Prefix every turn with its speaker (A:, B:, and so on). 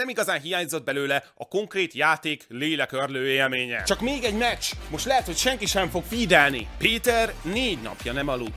A: nem igazán hiányzott belőle a konkrét játék lélekörlő élménye. Csak még egy meccs, most lehet, hogy senki sem fog fidelni. Péter négy napja nem aludt.